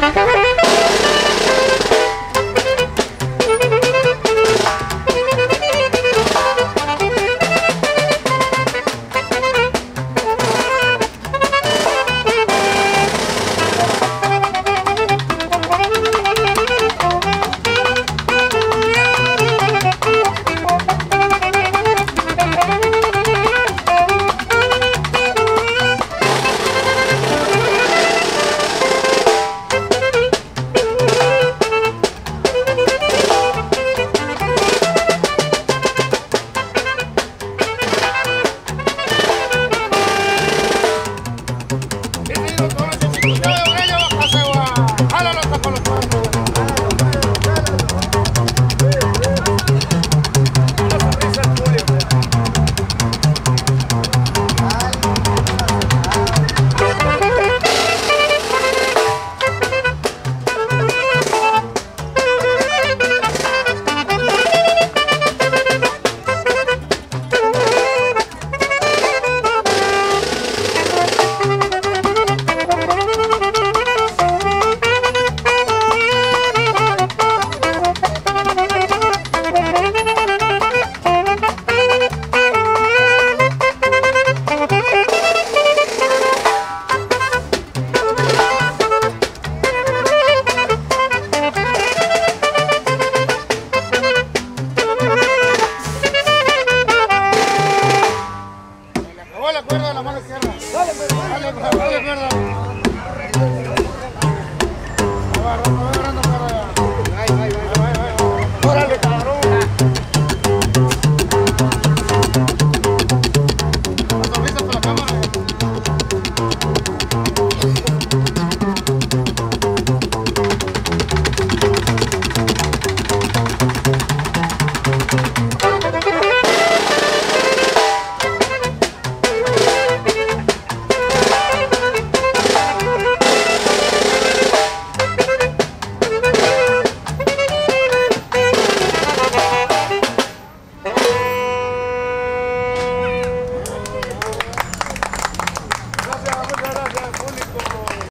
Ha ha ha! verdad.